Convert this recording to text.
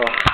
Oh.